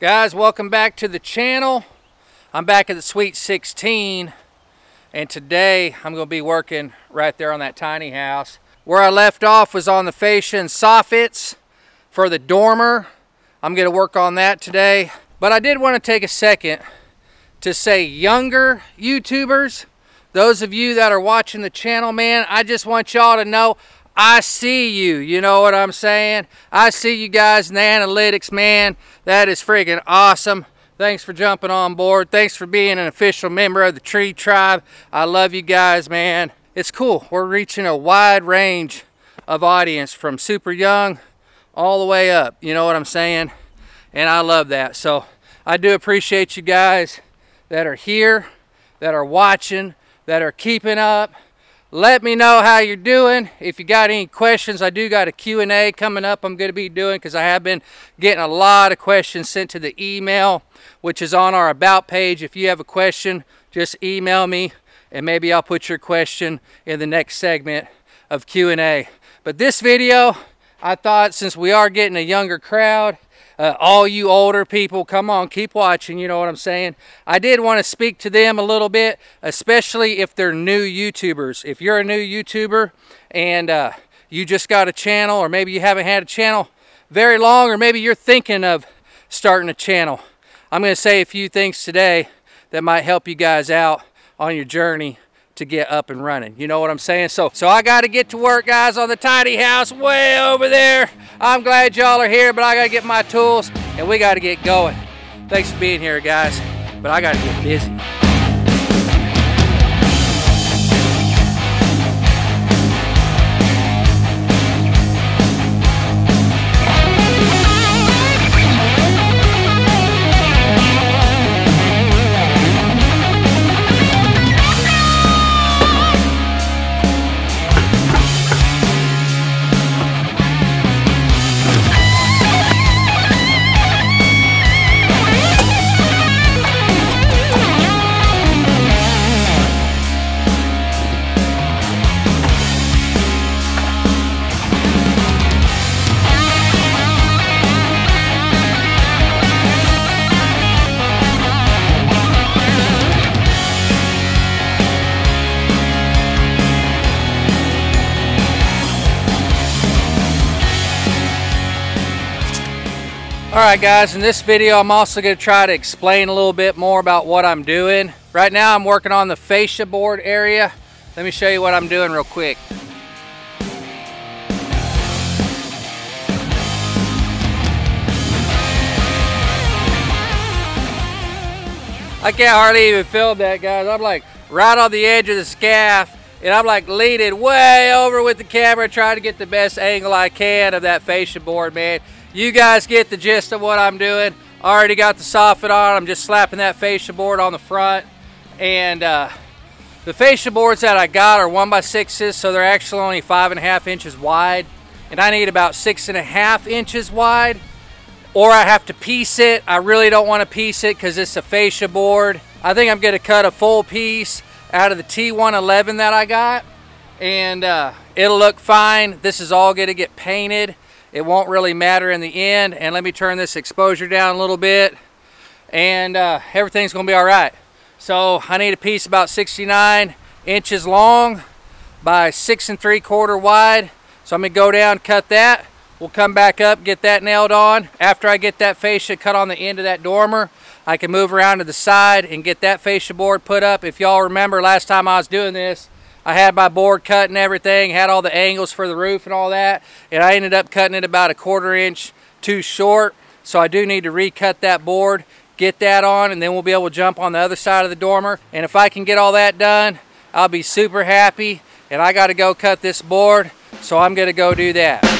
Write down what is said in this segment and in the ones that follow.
Guys, welcome back to the channel. I'm back at the Sweet 16 and today I'm going to be working right there on that tiny house. Where I left off was on the fascia and soffits for the dormer. I'm going to work on that today. But I did want to take a second to say younger YouTubers, those of you that are watching the channel, man, I just want y'all to know I see you. You know what I'm saying? I see you guys in the analytics, man. That is freaking awesome. Thanks for jumping on board. Thanks for being an official member of the Tree Tribe. I love you guys, man. It's cool. We're reaching a wide range of audience from super young all the way up. You know what I'm saying? And I love that. So I do appreciate you guys that are here, that are watching, that are keeping up let me know how you're doing. If you got any questions i do got a q&a coming up i'm going to be doing because i have been getting a lot of questions sent to the email which is on our about page. If you have a question just email me and maybe i'll put your question in the next segment of q&a but this video i thought since we are getting a younger crowd uh, all you older people, come on, keep watching, you know what I'm saying? I did want to speak to them a little bit, especially if they're new YouTubers. If you're a new YouTuber and uh, you just got a channel, or maybe you haven't had a channel very long, or maybe you're thinking of starting a channel, I'm going to say a few things today that might help you guys out on your journey to get up and running. You know what I'm saying? So, so I got to get to work, guys, on the tiny house way over there. I'm glad y'all are here, but I got to get my tools and we got to get going. Thanks for being here, guys, but I got to get busy. Alright guys, in this video I'm also going to try to explain a little bit more about what I'm doing. Right now I'm working on the fascia board area. Let me show you what I'm doing real quick. I can't hardly even film that guys. I'm like right on the edge of the scaff and I'm like leaning way over with the camera trying to get the best angle I can of that fascia board man. You guys get the gist of what I'm doing. Already got the soffit on. I'm just slapping that fascia board on the front. And uh, the fascia boards that I got are one by sixes, so they're actually only five and a half inches wide. And I need about six and a half inches wide. Or I have to piece it. I really don't want to piece it because it's a fascia board. I think I'm going to cut a full piece out of the T111 that I got. And uh, it'll look fine. This is all going to get painted it won't really matter in the end. And let me turn this exposure down a little bit and uh, everything's gonna be all right. So I need a piece about 69 inches long by six and three quarter wide. So I'm gonna go down, cut that. We'll come back up, get that nailed on. After I get that fascia cut on the end of that dormer, I can move around to the side and get that fascia board put up. If y'all remember last time I was doing this, I had my board cut and everything, had all the angles for the roof and all that, and I ended up cutting it about a quarter inch too short. So I do need to recut that board, get that on, and then we'll be able to jump on the other side of the dormer. And if I can get all that done, I'll be super happy. And I gotta go cut this board, so I'm gonna go do that.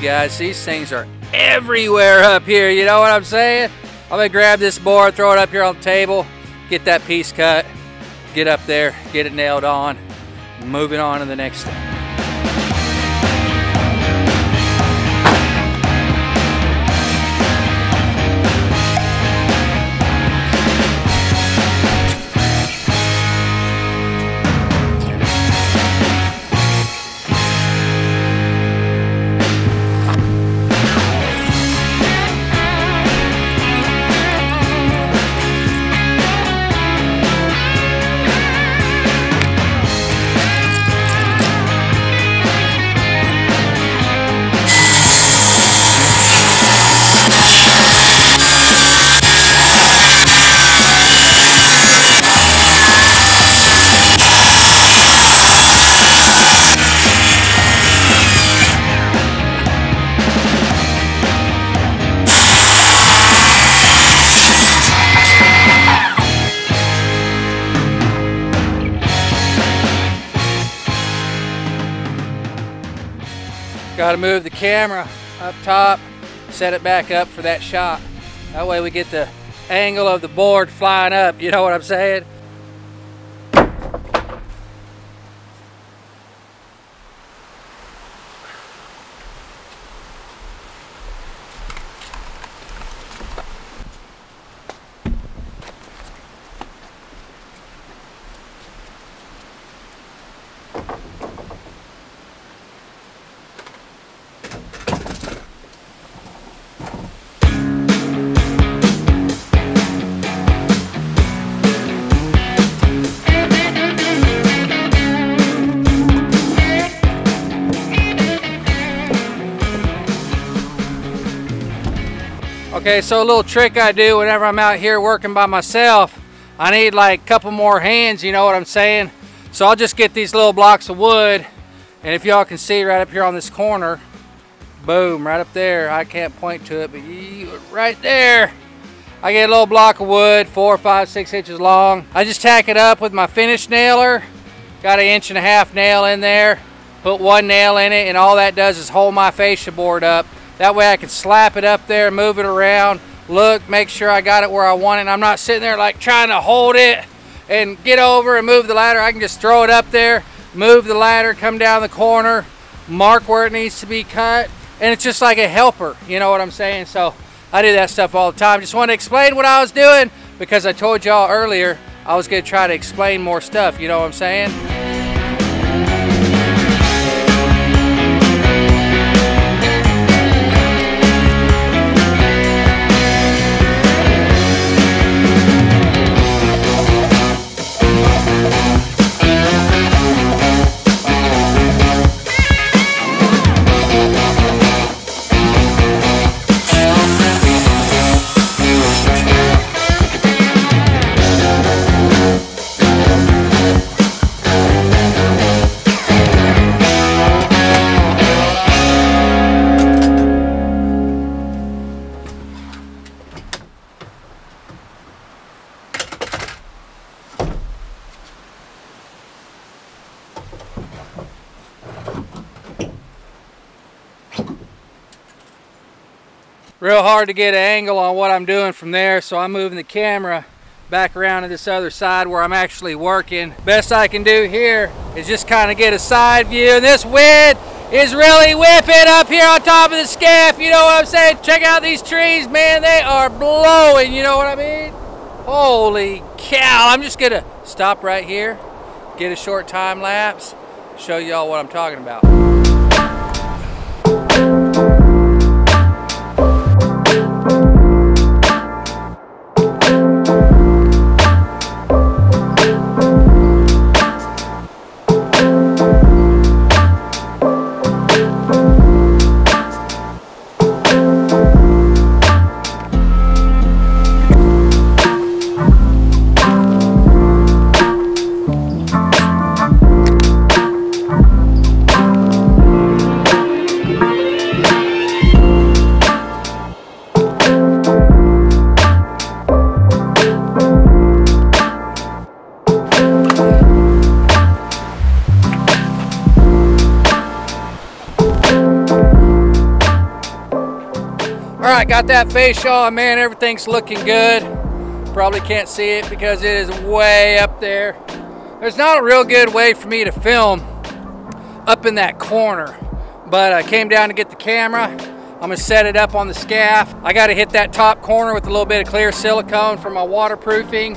Guys, these things are everywhere up here. You know what I'm saying? I'm gonna grab this board, throw it up here on the table, get that piece cut, get up there, get it nailed on, moving on to the next step. Got to move the camera up top, set it back up for that shot. That way we get the angle of the board flying up, you know what I'm saying? Okay, so a little trick I do whenever I'm out here working by myself, I need like a couple more hands, you know what I'm saying? So I'll just get these little blocks of wood, and if y'all can see right up here on this corner, boom, right up there, I can't point to it, but right there, I get a little block of wood, four, five, six inches long. I just tack it up with my finish nailer, got an inch and a half nail in there, put one nail in it, and all that does is hold my fascia board up. That way I can slap it up there, move it around, look, make sure I got it where I want it. I'm not sitting there like trying to hold it and get over and move the ladder. I can just throw it up there, move the ladder, come down the corner, mark where it needs to be cut. And it's just like a helper, you know what I'm saying? So I do that stuff all the time. Just want to explain what I was doing because I told y'all earlier I was going to try to explain more stuff, you know what I'm saying? Real hard to get an angle on what I'm doing from there so I'm moving the camera back around to this other side where I'm actually working. Best I can do here is just kind of get a side view. And this wind is really whipping up here on top of the scaff. You know what I'm saying? Check out these trees, man. They are blowing. You know what I mean? Holy cow. I'm just to stop right here, get a short time lapse, show y'all what I'm talking about. Right, got that face on, man. Everything's looking good. Probably can't see it because it is way up there. There's not a real good way for me to film up in that corner, but I came down to get the camera. I'm gonna set it up on the scaff. I gotta hit that top corner with a little bit of clear silicone for my waterproofing,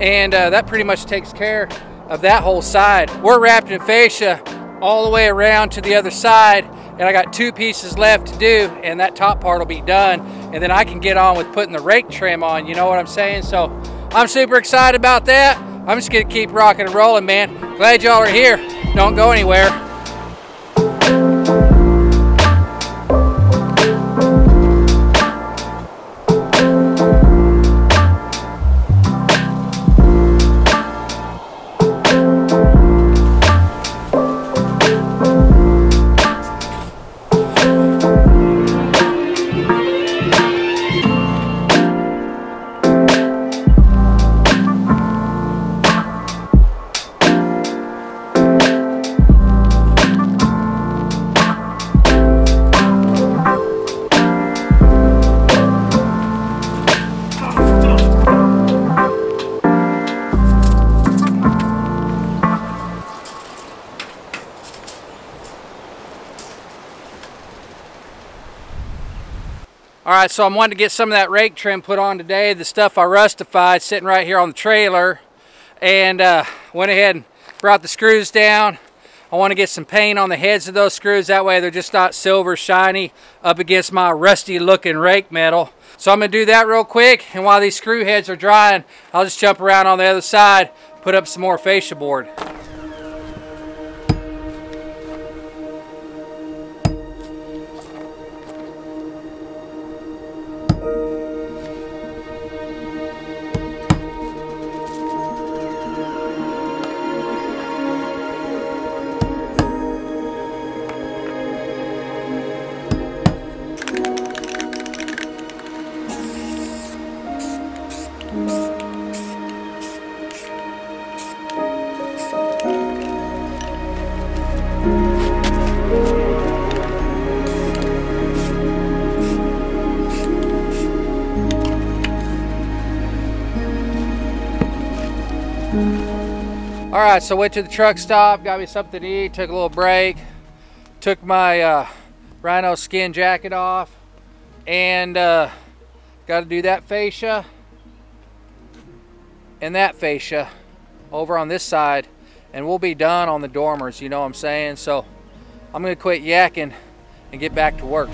and uh, that pretty much takes care of that whole side. We're wrapped in fascia all the way around to the other side, and I got two pieces left to do and that top part will be done. And then I can get on with putting the rake trim on you know what I'm saying? So I'm super excited about that. I'm just gonna keep rocking and rolling man. Glad y'all are here. Don't go anywhere All right, so I'm wanting to get some of that rake trim put on today. The stuff I rustified sitting right here on the trailer. And uh, went ahead and brought the screws down. I want to get some paint on the heads of those screws. That way they're just not silver shiny up against my rusty looking rake metal. So I'm going to do that real quick. And while these screw heads are drying, I'll just jump around on the other side, put up some more fascia board. Right, so went to the truck stop, got me something to eat, took a little break, took my uh, rhino skin jacket off, and uh, got to do that fascia and that fascia over on this side, and we'll be done on the dormers, you know what I'm saying? So I'm gonna quit yakking and get back to work.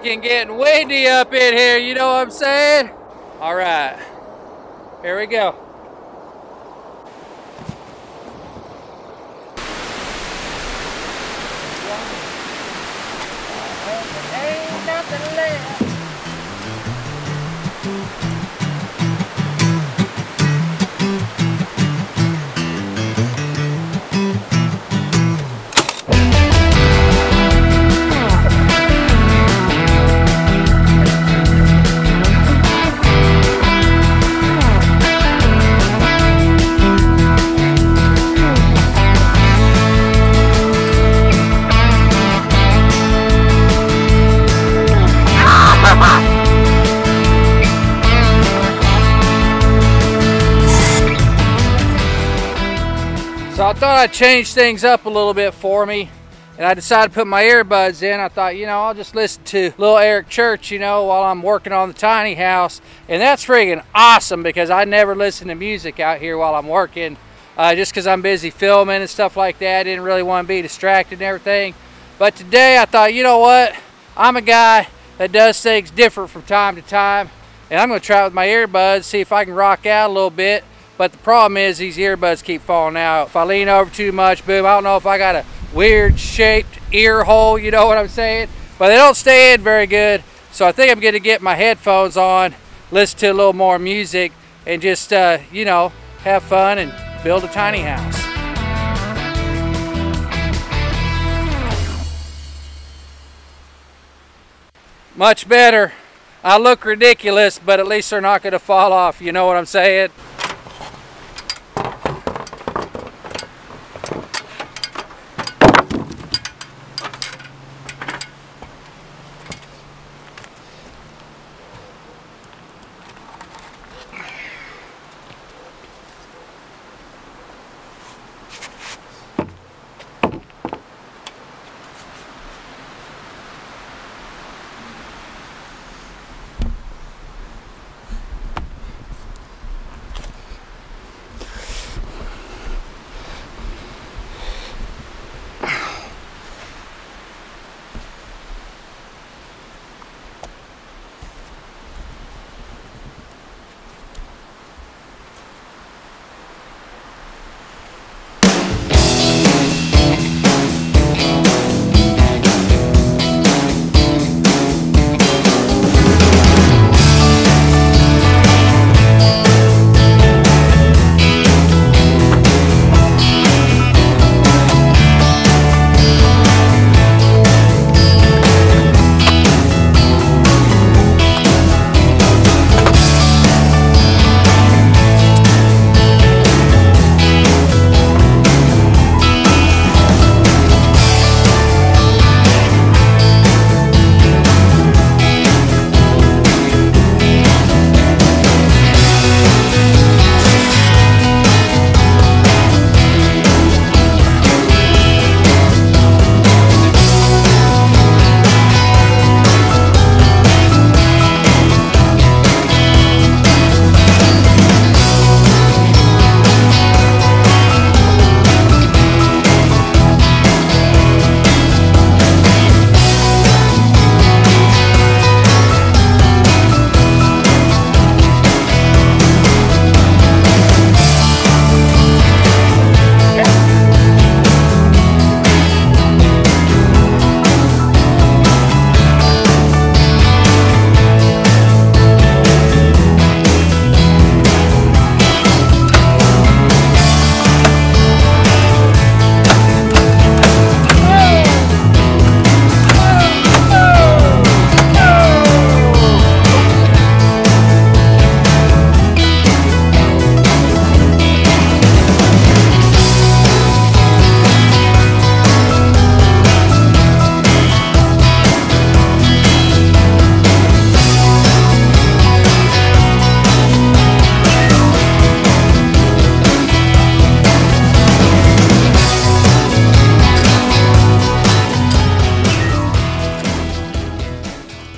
Freaking getting windy up in here, you know what I'm saying? All right, here we go. Thought I'd change things up a little bit for me. And I decided to put my earbuds in. I thought, you know, I'll just listen to little Eric Church, you know, while I'm working on the tiny house. And that's friggin' awesome because I never listen to music out here while I'm working. Uh, just because I'm busy filming and stuff like that. I didn't really want to be distracted and everything. But today I thought, you know what? I'm a guy that does things different from time to time. And I'm going to try it with my earbuds, see if I can rock out a little bit. But the problem is these earbuds keep falling out. If I lean over too much, boom, I don't know if I got a weird shaped ear hole, you know what I'm saying? But they don't stay in very good. So I think I'm gonna get my headphones on, listen to a little more music, and just, uh, you know, have fun and build a tiny house. Much better. I look ridiculous, but at least they're not gonna fall off, you know what I'm saying?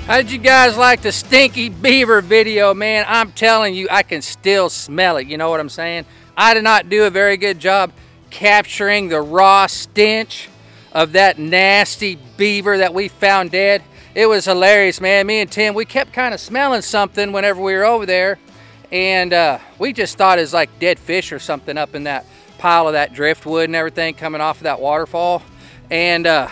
How did you guys like the stinky beaver video, man? I'm telling you, I can still smell it. You know what I'm saying? I did not do a very good job capturing the raw stench of that nasty beaver that we found dead. It was hilarious, man. Me and Tim, we kept kind of smelling something whenever we were over there. And uh, we just thought it was like dead fish or something up in that pile of that driftwood and everything coming off of that waterfall. And uh,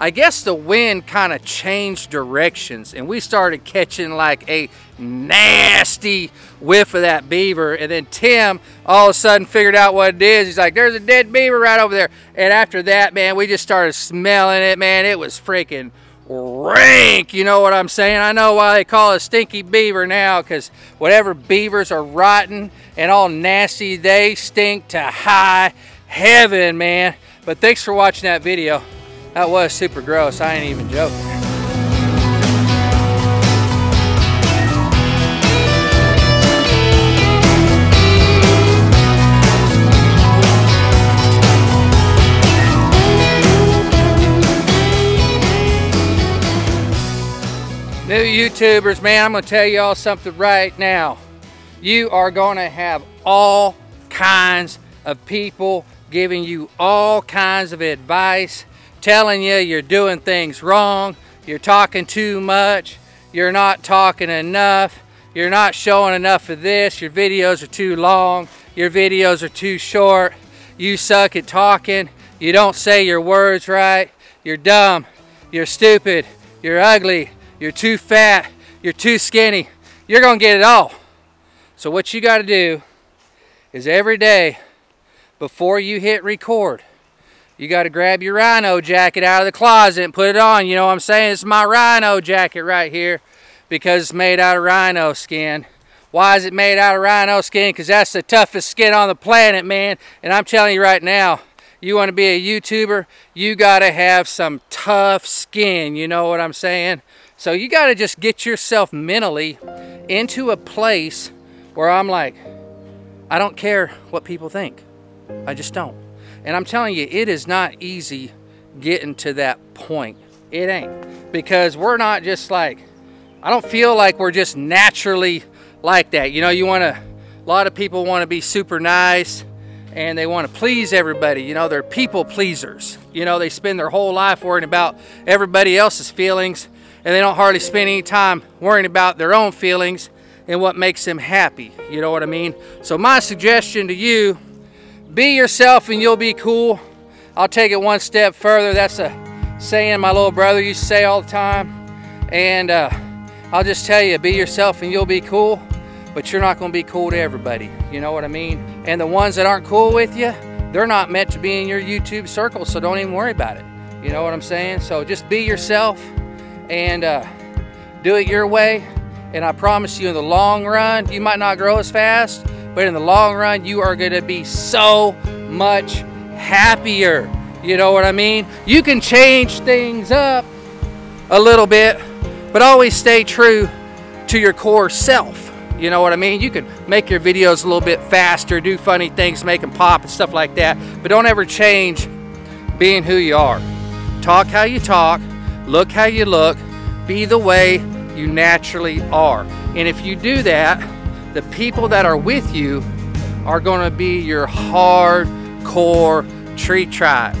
I guess the wind kind of changed directions and we started catching like a nasty whiff of that beaver. And then Tim all of a sudden figured out what it is. He's like, there's a dead beaver right over there. And after that, man, we just started smelling it, man. It was freaking rank, you know what I'm saying? I know why they call it stinky beaver now, because whatever beavers are rotten and all nasty, they stink to high heaven, man. But thanks for watching that video. That was super gross. I ain't even joking. New YouTubers, man, I'm going to tell y'all something right now. You are going to have all kinds of people giving you all kinds of advice telling you you're doing things wrong, you're talking too much, you're not talking enough, you're not showing enough of this, your videos are too long, your videos are too short, you suck at talking, you don't say your words right, you're dumb, you're stupid, you're ugly, you're too fat, you're too skinny, you're gonna get it all. So what you gotta do is every day before you hit record, you got to grab your rhino jacket out of the closet and put it on. You know what I'm saying? It's my rhino jacket right here because it's made out of rhino skin. Why is it made out of rhino skin? Because that's the toughest skin on the planet, man. And I'm telling you right now, you want to be a YouTuber, you got to have some tough skin. You know what I'm saying? So you got to just get yourself mentally into a place where I'm like, I don't care what people think. I just don't. And I'm telling you, it is not easy getting to that point. It ain't. Because we're not just like, I don't feel like we're just naturally like that. You know, you want to, a lot of people want to be super nice and they want to please everybody. You know, they're people pleasers. You know, they spend their whole life worrying about everybody else's feelings and they don't hardly spend any time worrying about their own feelings and what makes them happy. You know what I mean? So my suggestion to you be yourself and you'll be cool. I'll take it one step further. That's a saying my little brother used to say all the time. And uh, I'll just tell you, be yourself and you'll be cool, but you're not going to be cool to everybody. You know what I mean? And the ones that aren't cool with you, they're not meant to be in your YouTube circle, so don't even worry about it. You know what I'm saying? So just be yourself and uh, do it your way. And I promise you, in the long run, you might not grow as fast, but in the long run, you are going to be so much happier. You know what I mean? You can change things up a little bit, but always stay true to your core self. You know what I mean? You can make your videos a little bit faster, do funny things, make them pop and stuff like that, but don't ever change being who you are. Talk how you talk, look how you look, be the way you naturally are. And if you do that, the people that are with you are going to be your hardcore tree tribe.